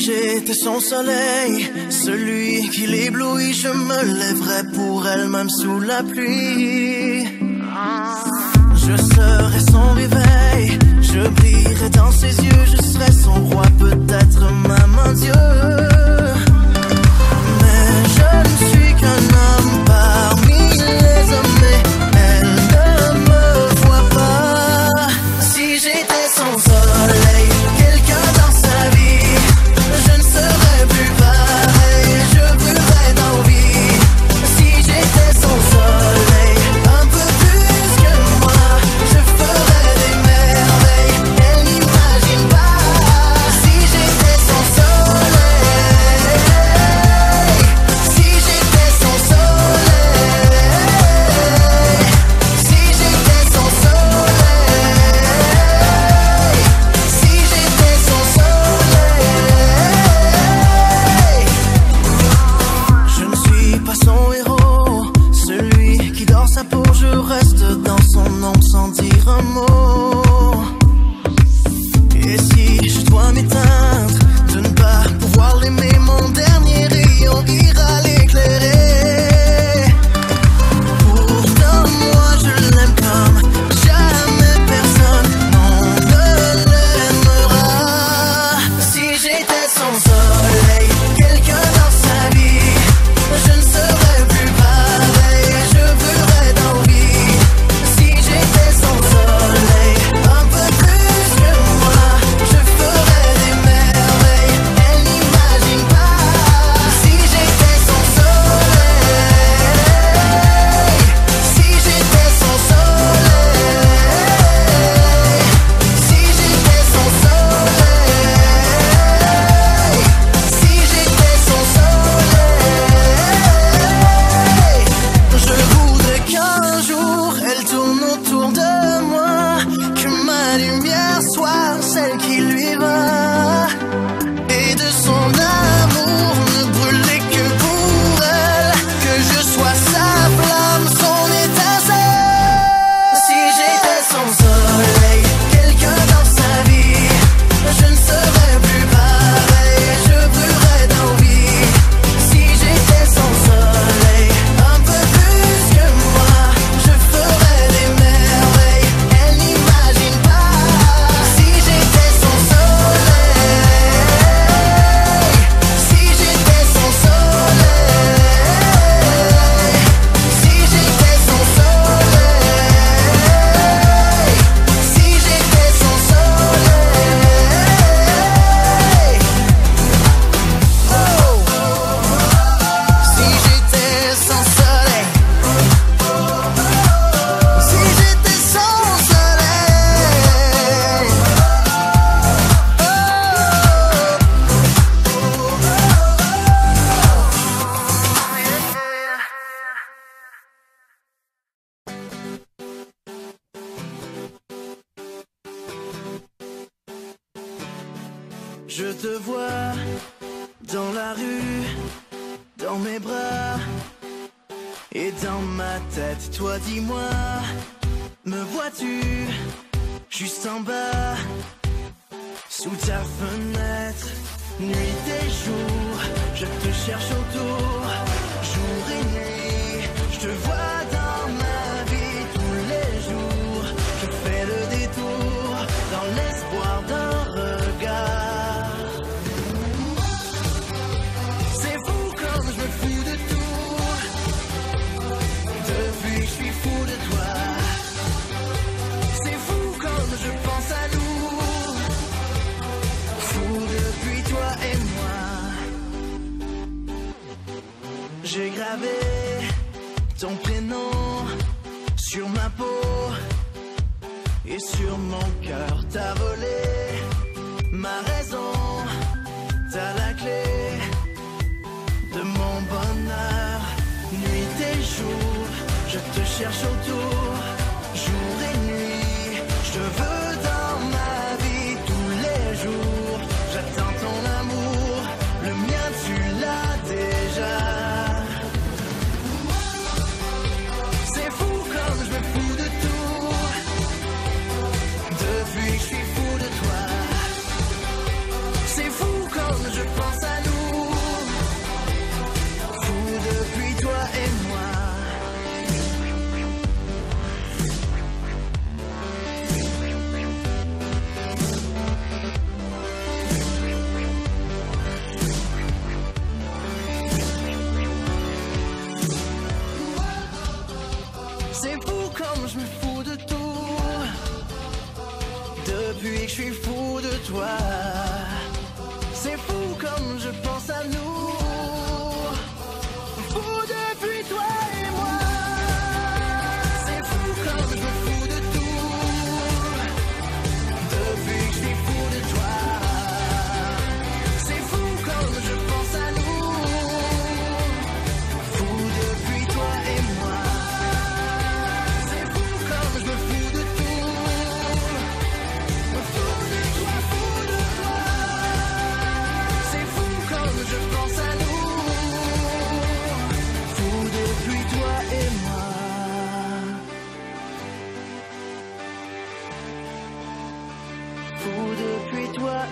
J'étais son soleil, celui qui l'éblouit, je me lèverais pour elle même sous la pluie. Je te vois dans la rue, dans mes bras et dans ma tête. Toi, dis-moi, me vois-tu juste en bas, sous ta fenêtre, nuit et jour, je te cherche autour. fou de toi. C'est fou comme je pense à nous. Fou depuis toi et moi. J'ai gravé ton prénom sur ma peau et sur mon cœur. T'as volé ma raison, t'as la clé. cherche autour. C'est fou comme je me fous de tout. Depuis que je suis fou de toi.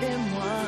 and one.